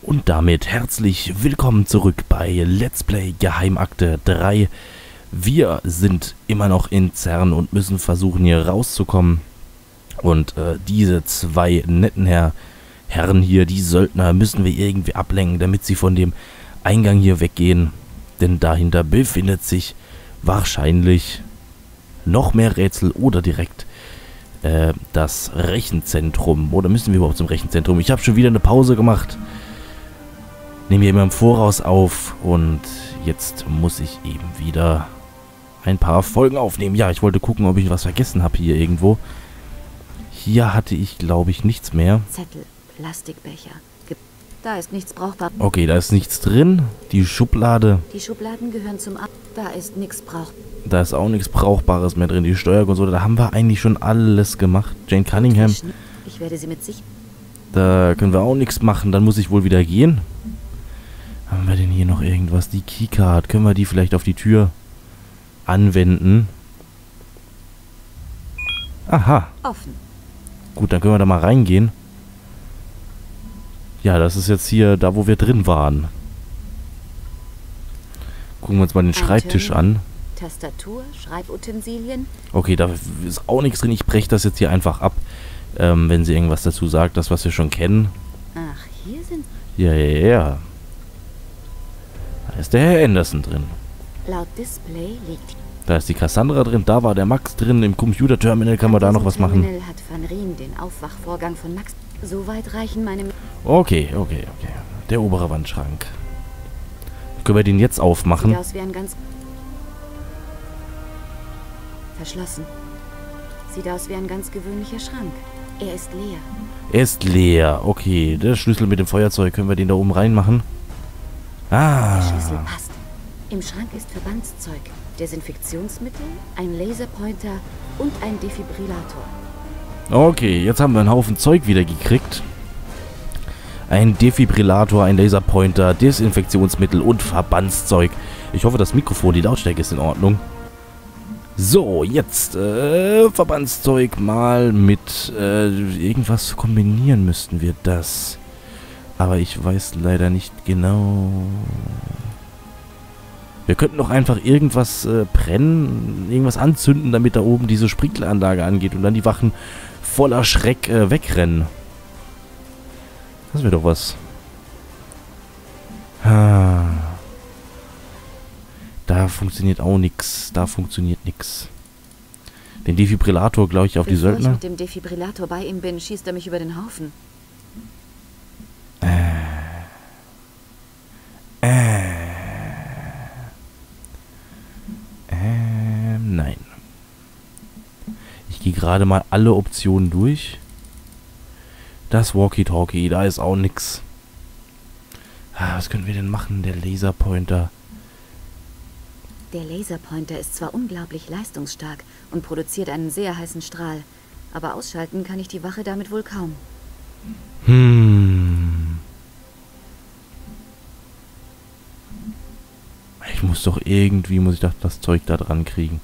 Und damit herzlich willkommen zurück bei Let's Play Geheimakte 3. Wir sind immer noch in CERN und müssen versuchen hier rauszukommen. Und äh, diese zwei netten Herr, Herren hier, die Söldner, müssen wir irgendwie ablenken, damit sie von dem Eingang hier weggehen. Denn dahinter befindet sich wahrscheinlich noch mehr Rätsel oder direkt äh, das Rechenzentrum. Oder müssen wir überhaupt zum Rechenzentrum? Ich habe schon wieder eine Pause gemacht nehme hier immer im Voraus auf und jetzt muss ich eben wieder ein paar Folgen aufnehmen. Ja, ich wollte gucken, ob ich was vergessen habe hier irgendwo. Hier hatte ich, glaube ich, nichts mehr. Zettel, Plastikbecher. Da ist nichts brauchbar. Okay, da ist nichts drin. Die Schublade. Die Schubladen gehören zum Ab. Da ist nichts brauchbar. Da ist auch nichts Brauchbares mehr drin. Die Steuerkonsole, da haben wir eigentlich schon alles gemacht. Jane Cunningham. Ich werde sie mit sich. Da können wir auch nichts machen. Dann muss ich wohl wieder gehen. Haben wir denn hier noch irgendwas? Die Keycard. Können wir die vielleicht auf die Tür anwenden? Aha. Offen. Gut, dann können wir da mal reingehen. Ja, das ist jetzt hier da, wo wir drin waren. Gucken wir uns mal den Schreibtisch an. Tastatur, Schreibutensilien. Okay, da ist auch nichts drin. Ich breche das jetzt hier einfach ab, ähm, wenn sie irgendwas dazu sagt. Das, was wir schon kennen. Ach, hier sind... Ja, ja, ja. Da ist der Herr Anderson drin. Laut Display liegt... Da ist die Cassandra drin, da war der Max drin. Im Computerterminal kann man da noch was machen. Hat Van Rien den Aufwachvorgang von Max... Soweit reichen meine... Okay, okay, okay. Der obere Wandschrank. Können wir den jetzt aufmachen? Sieht aus wie ein ganz... Verschlossen. Sieht aus wie ein ganz gewöhnlicher Schrank. Er ist leer. Er ist leer. Okay, der Schlüssel mit dem Feuerzeug. Können wir den da oben reinmachen? Ah. Der Schlüssel passt. Im Schrank ist Verbandszeug, Desinfektionsmittel, ein Laserpointer und ein Defibrillator. Okay, jetzt haben wir einen Haufen Zeug wieder gekriegt. Ein Defibrillator, ein Laserpointer, Desinfektionsmittel und Verbandszeug. Ich hoffe, das Mikrofon, die Lautstärke ist in Ordnung. So, jetzt äh, Verbandszeug mal mit äh, irgendwas kombinieren müssten wir das. Aber ich weiß leider nicht genau. Wir könnten doch einfach irgendwas äh, brennen, irgendwas anzünden, damit da oben diese Sprinkleranlage angeht und dann die Wachen voller Schreck äh, wegrennen. Das wäre doch was. Ah. Da funktioniert auch nichts. Da funktioniert nichts. Den Defibrillator, glaube ich, auf Bevor die Söldner. ich mit dem Defibrillator bei ihm bin, schießt er mich über den Haufen. Ähm, nein. Ich gehe gerade mal alle Optionen durch. Das Walkie-Talkie, da ist auch nix. Ah, was können wir denn machen? Der Laserpointer. Der Laserpointer ist zwar unglaublich leistungsstark und produziert einen sehr heißen Strahl, aber ausschalten kann ich die Wache damit wohl kaum. Hm. Ich muss doch irgendwie, muss ich doch das Zeug da dran kriegen.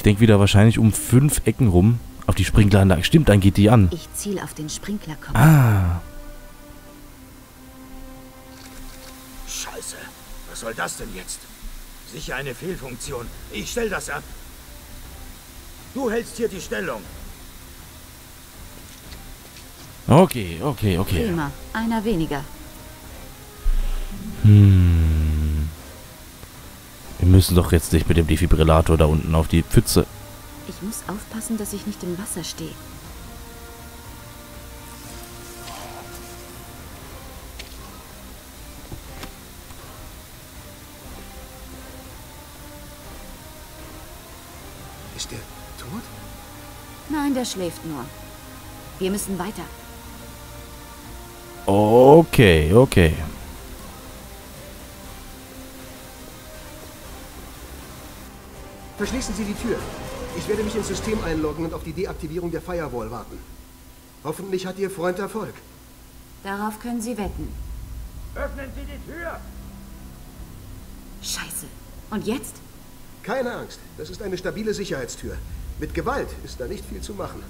Ich denke wieder wahrscheinlich um fünf Ecken rum. Auf die Sprinkleranlage. Stimmt, dann geht die an. Ich ziele auf den Sprinklerkopf. Ah. Scheiße. Was soll das denn jetzt? Sicher eine Fehlfunktion. Ich stell das ab. Du hältst hier die Stellung. Okay, okay, okay. Prima, einer weniger. Hm. Wir müssen doch jetzt nicht mit dem Defibrillator da unten auf die Pfütze. Ich muss aufpassen, dass ich nicht im Wasser stehe. Ist der tot? Nein, der schläft nur. Wir müssen weiter. Okay, okay. Verschließen Sie die Tür. Ich werde mich ins System einloggen und auf die Deaktivierung der Firewall warten. Hoffentlich hat Ihr Freund Erfolg. Darauf können Sie wetten. Öffnen Sie die Tür! Scheiße. Und jetzt? Keine Angst, das ist eine stabile Sicherheitstür. Mit Gewalt ist da nicht viel zu machen.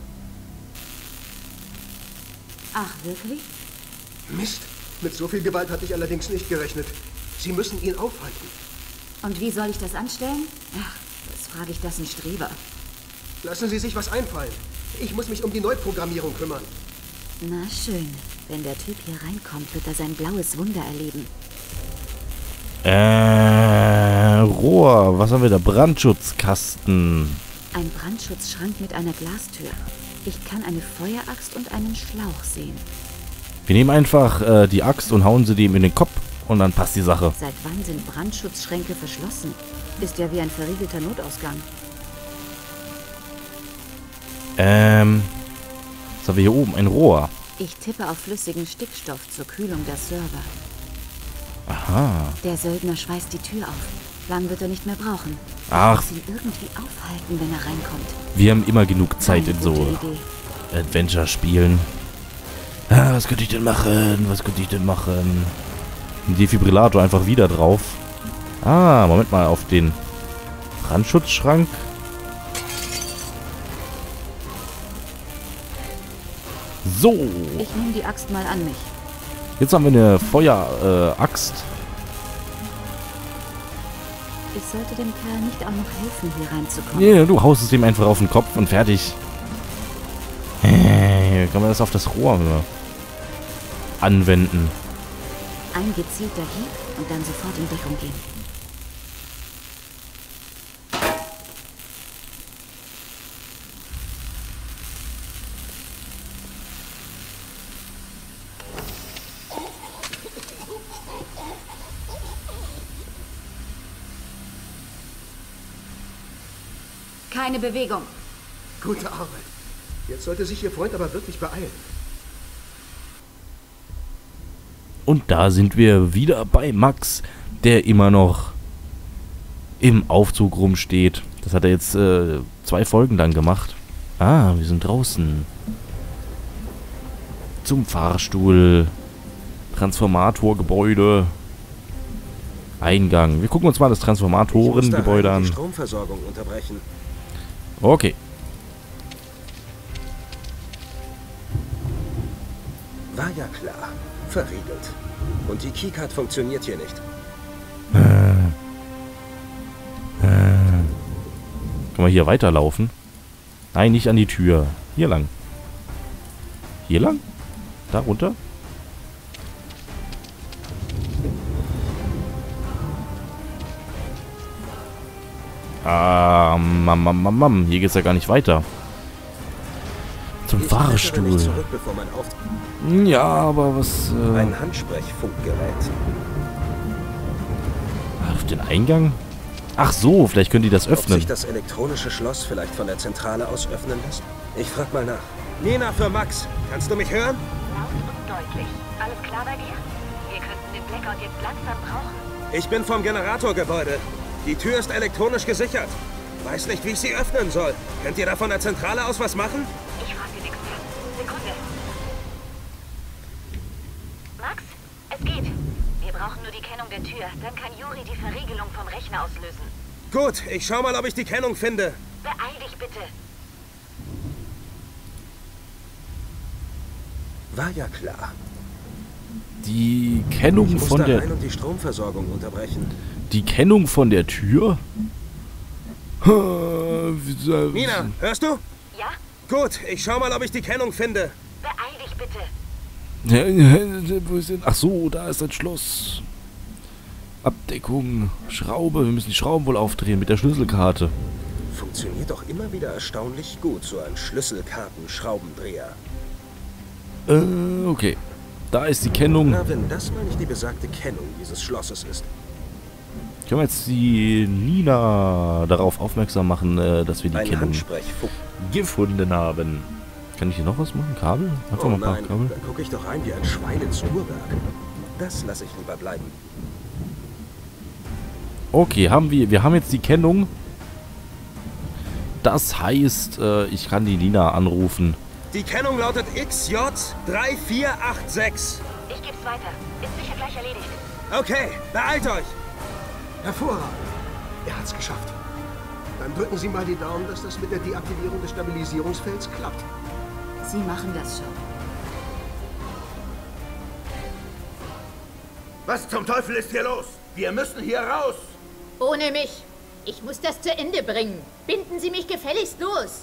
Ach, wirklich? Mist. Mit so viel Gewalt hatte ich allerdings nicht gerechnet. Sie müssen ihn aufhalten. Und wie soll ich das anstellen? Ach, frage ich das ein Streber. Lassen Sie sich was einfallen. Ich muss mich um die Neuprogrammierung kümmern. Na schön. Wenn der Typ hier reinkommt, wird er sein blaues Wunder erleben. Äh, Rohr. Was haben wir da? Brandschutzkasten. Ein Brandschutzschrank mit einer Glastür. Ich kann eine Feueraxt und einen Schlauch sehen. Wir nehmen einfach äh, die Axt und hauen sie dem in den Kopf und dann passt die Sache. Seit wann sind Brandschutzschränke verschlossen? Ist ja wie ein verriegelter Notausgang. Ähm, was haben wir hier oben? Ein Rohr. Ich tippe auf flüssigen Stickstoff zur Kühlung der Server. Aha. Der Söldner schweißt die Tür auf. Lang wird er nicht mehr brauchen. Ach. Ich muss ihn irgendwie aufhalten, wenn er reinkommt. Wir haben immer genug Zeit Eine in so. Adventure-Spielen. Ah, was könnte ich denn machen? Was könnte ich denn machen? Ein Defibrillator einfach wieder drauf. Ah, Moment mal, auf den Brandschutzschrank. So, Ich nehme die Axt mal an mich. jetzt haben wir eine Feueraxt. Ich sollte dem Kerl nicht auch noch helfen, hier reinzukommen. nee, du haust es dem einfach auf den Kopf und fertig. Äh, kann man das auf das Rohr äh, anwenden? Ein gezielter Hieb und dann sofort in Deckung gehen. Keine Bewegung. Gute Arbeit. Jetzt sollte sich Ihr Freund aber wirklich beeilen. Und da sind wir wieder bei Max, der immer noch im Aufzug rumsteht. Das hat er jetzt äh, zwei Folgen lang gemacht. Ah, wir sind draußen. Zum Fahrstuhl. Transformatorgebäude. Eingang. Wir gucken uns mal das Transformatorengebäude an. Stromversorgung unterbrechen. Okay. War ja klar. Verriegelt. Und die Keycard funktioniert hier nicht. Können wir hier weiterlaufen? Nein, nicht an die Tür. Hier lang. Hier lang? Da runter? Ah, mam, mam, mam, mam. Hier geht's ja gar nicht weiter. Fahrstuhl. zurück, Auf Ja, aber was... Äh, Ein Handsprechfunkgerät. auf den Eingang? Ach so, vielleicht können die das Ob sich öffnen. das elektronische Schloss vielleicht von der Zentrale aus öffnen lässt? Ich frag mal nach. Nina für Max. Kannst du mich hören? Laut und deutlich. Alles klar bei dir? Wir könnten den Blackout jetzt langsam brauchen. Ich bin vom Generatorgebäude. Die Tür ist elektronisch gesichert. Weiß nicht, wie ich sie öffnen soll. Könnt ihr da von der Zentrale aus was machen? Kennung der Tür. Dann kann Juri die Verriegelung vom Rechner auslösen. Gut, ich schau mal, ob ich die Kennung finde. Beeil dich bitte. War ja klar. Die Kennung Ich muss von da der... rein und die Stromversorgung unterbrechen. Die Kennung von der Tür? Nina! Nina, hörst du? Ja? Gut, ich schau mal, ob ich die Kennung finde. Beeil dich bitte. Ach so, da ist ein Schloss. Abdeckung, Schraube. Wir müssen die Schrauben wohl aufdrehen mit der Schlüsselkarte. Funktioniert doch immer wieder erstaunlich gut, so ein Schlüsselkarten-Schraubendreher. Äh, okay. Da ist die Kennung. Na, wenn das mal nicht die besagte Kennung dieses Schlosses ist. Können wir jetzt die Nina darauf aufmerksam machen, äh, dass wir die Ein Kennung gefunden haben? Kann ich hier noch was machen? Kabel? Einfach Oh mal ein paar nein, Kabel. dann gucke ich doch rein wie ein Schwein ins Uhrwerk. Das lasse ich lieber bleiben. Okay, haben wir, wir haben jetzt die Kennung. Das heißt, äh, ich kann die Nina anrufen. Die Kennung lautet XJ3486. Ich geb's weiter. Ist sicher gleich erledigt. Okay, beeilt euch. Hervorragend. Er hat's geschafft. Dann drücken Sie mal die Daumen, dass das mit der Deaktivierung des Stabilisierungsfelds klappt. Sie machen das schon. Was zum Teufel ist hier los? Wir müssen hier raus! Ohne mich. Ich muss das zu Ende bringen. Binden Sie mich gefälligst los.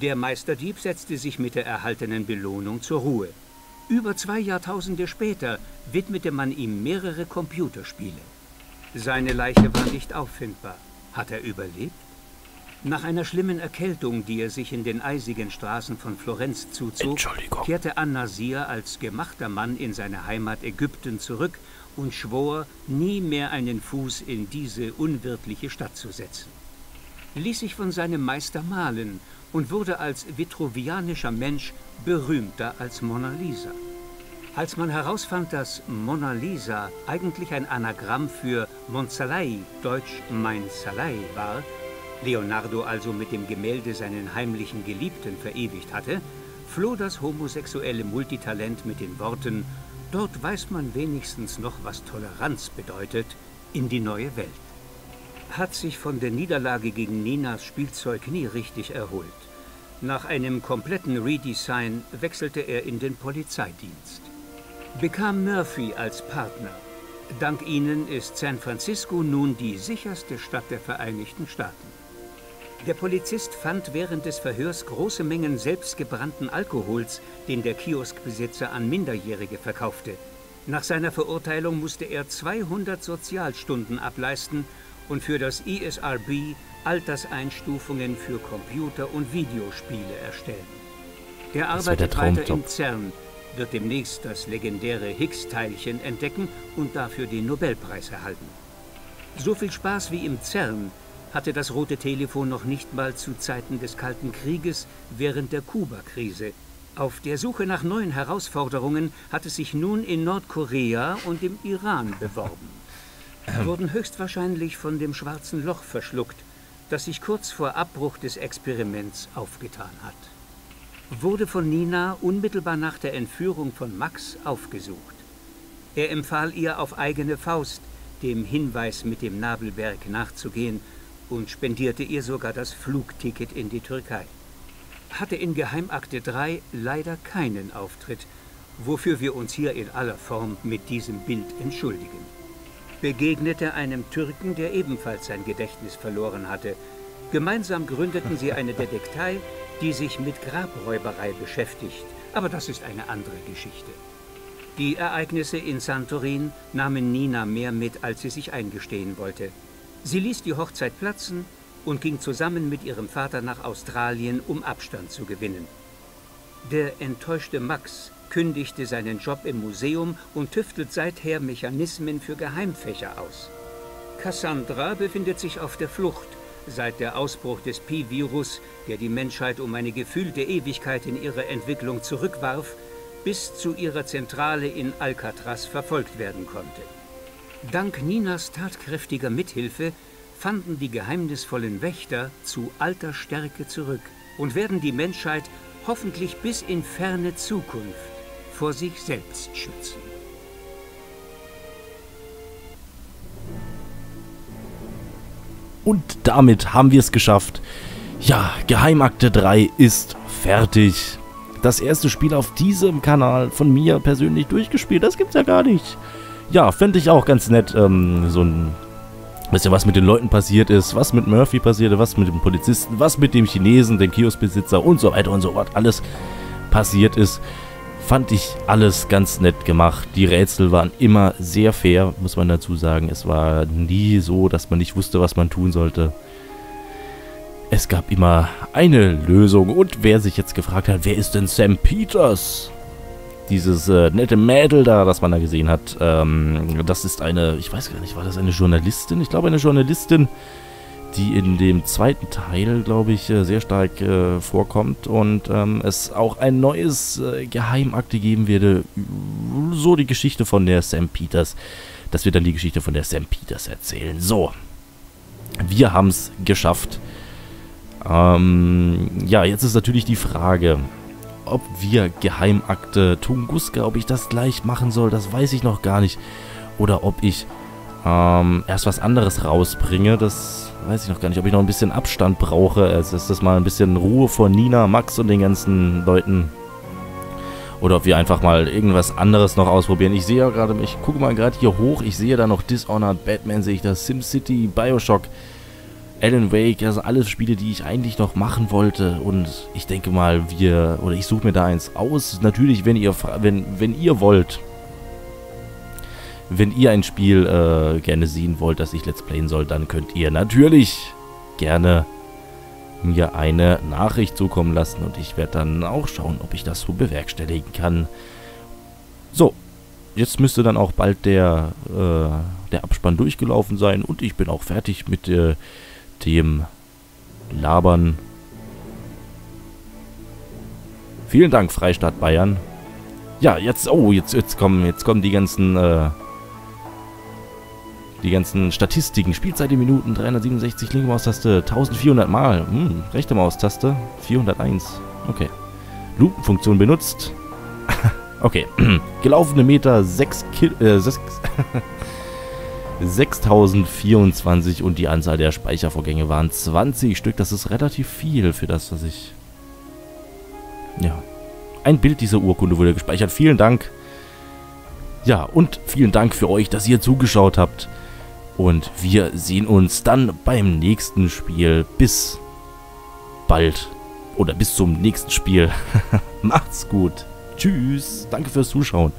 Der Meisterdieb setzte sich mit der erhaltenen Belohnung zur Ruhe. Über zwei Jahrtausende später widmete man ihm mehrere Computerspiele. Seine Leiche war nicht auffindbar. Hat er überlebt? Nach einer schlimmen Erkältung, die er sich in den eisigen Straßen von Florenz zuzog, kehrte An-Nasir als gemachter Mann in seine Heimat Ägypten zurück und schwor, nie mehr einen Fuß in diese unwirtliche Stadt zu setzen. Ließ sich von seinem Meister malen und wurde als vitruvianischer Mensch berühmter als Mona Lisa. Als man herausfand, dass Mona Lisa eigentlich ein Anagramm für Monsalai, deutsch Mein Salai, war, Leonardo also mit dem Gemälde seinen heimlichen Geliebten verewigt hatte, floh das homosexuelle Multitalent mit den Worten Dort weiß man wenigstens noch, was Toleranz bedeutet, in die neue Welt. Hat sich von der Niederlage gegen Ninas Spielzeug nie richtig erholt. Nach einem kompletten Redesign wechselte er in den Polizeidienst. Bekam Murphy als Partner. Dank ihnen ist San Francisco nun die sicherste Stadt der Vereinigten Staaten. Der Polizist fand während des Verhörs große Mengen selbstgebrannten Alkohols, den der Kioskbesitzer an Minderjährige verkaufte. Nach seiner Verurteilung musste er 200 Sozialstunden ableisten und für das ESRB Alterseinstufungen für Computer- und Videospiele erstellen. Er arbeitet weiter im CERN, wird demnächst das legendäre Higgs-Teilchen entdecken und dafür den Nobelpreis erhalten. So viel Spaß wie im CERN hatte das rote Telefon noch nicht mal zu Zeiten des Kalten Krieges während der Kuba-Krise. Auf der Suche nach neuen Herausforderungen hat es sich nun in Nordkorea und im Iran beworben. Wurden höchstwahrscheinlich von dem schwarzen Loch verschluckt, das sich kurz vor Abbruch des Experiments aufgetan hat. Wurde von Nina unmittelbar nach der Entführung von Max aufgesucht. Er empfahl ihr auf eigene Faust, dem Hinweis mit dem Nabelberg nachzugehen und spendierte ihr sogar das Flugticket in die Türkei. Hatte in Geheimakte 3 leider keinen Auftritt, wofür wir uns hier in aller Form mit diesem Bild entschuldigen. Begegnete einem Türken, der ebenfalls sein Gedächtnis verloren hatte. Gemeinsam gründeten sie eine Detektei, die sich mit Grabräuberei beschäftigt, aber das ist eine andere Geschichte. Die Ereignisse in Santorin nahmen Nina mehr mit, als sie sich eingestehen wollte. Sie ließ die Hochzeit platzen und ging zusammen mit ihrem Vater nach Australien, um Abstand zu gewinnen. Der enttäuschte Max kündigte seinen Job im Museum und tüftelt seither Mechanismen für Geheimfächer aus. Cassandra befindet sich auf der Flucht seit der Ausbruch des Pi-Virus, der die Menschheit um eine gefühlte Ewigkeit in ihre Entwicklung zurückwarf, bis zu ihrer Zentrale in Alcatraz verfolgt werden konnte. Dank Ninas tatkräftiger Mithilfe fanden die geheimnisvollen Wächter zu alter Stärke zurück und werden die Menschheit hoffentlich bis in ferne Zukunft vor sich selbst schützen. Und damit haben wir es geschafft. Ja, Geheimakte 3 ist fertig. Das erste Spiel auf diesem Kanal von mir persönlich durchgespielt. Das gibt's ja gar nicht ja, fände ich auch ganz nett, ähm, so ein bisschen was mit den Leuten passiert ist, was mit Murphy passierte, was mit dem Polizisten, was mit dem Chinesen, dem Kioskbesitzer und so weiter und so fort alles passiert ist. Fand ich alles ganz nett gemacht. Die Rätsel waren immer sehr fair, muss man dazu sagen. Es war nie so, dass man nicht wusste, was man tun sollte. Es gab immer eine Lösung. Und wer sich jetzt gefragt hat, wer ist denn Sam Peters? dieses äh, nette Mädel da, das man da gesehen hat, ähm, das ist eine, ich weiß gar nicht, war das eine Journalistin? Ich glaube eine Journalistin, die in dem zweiten Teil, glaube ich, äh, sehr stark äh, vorkommt und ähm, es auch ein neues äh, Geheimakte geben werde, so die Geschichte von der Sam Peters. Das wird dann die Geschichte von der Sam Peters erzählen. So, wir haben es geschafft. Ähm, ja, jetzt ist natürlich die Frage, ob wir Geheimakte Tunguska, ob ich das gleich machen soll, das weiß ich noch gar nicht. Oder ob ich ähm, erst was anderes rausbringe, das weiß ich noch gar nicht. Ob ich noch ein bisschen Abstand brauche, also ist das mal ein bisschen Ruhe vor Nina, Max und den ganzen Leuten. Oder ob wir einfach mal irgendwas anderes noch ausprobieren. Ich sehe ja gerade, ich gucke mal gerade hier hoch, ich sehe da noch Dishonored, Batman sehe ich da, SimCity, Bioshock. Alan Wake, also alles Spiele, die ich eigentlich noch machen wollte. Und ich denke mal, wir, oder ich suche mir da eins aus. Natürlich, wenn ihr, wenn, wenn ihr wollt, wenn ihr ein Spiel äh, gerne sehen wollt, das ich Let's Playen soll, dann könnt ihr natürlich gerne mir eine Nachricht zukommen lassen und ich werde dann auch schauen, ob ich das so bewerkstelligen kann. So, jetzt müsste dann auch bald der, äh, der Abspann durchgelaufen sein und ich bin auch fertig mit äh, dem Labern. Vielen Dank, Freistaat Bayern. Ja, jetzt, oh, jetzt, jetzt kommen, jetzt kommen die ganzen, äh, die ganzen Statistiken. Spielzeit in Minuten, 367, linke Maustaste, 1400 Mal. Hm, rechte Maustaste, 401. Okay. Lupenfunktion benutzt. okay. Gelaufene Meter, 6 Kil äh, 6 6024 und die Anzahl der Speichervorgänge waren 20 Stück. Das ist relativ viel für das, was ich... Ja. Ein Bild dieser Urkunde wurde gespeichert. Vielen Dank. Ja, und vielen Dank für euch, dass ihr zugeschaut habt. Und wir sehen uns dann beim nächsten Spiel. Bis bald. Oder bis zum nächsten Spiel. Macht's gut. Tschüss. Danke fürs Zuschauen.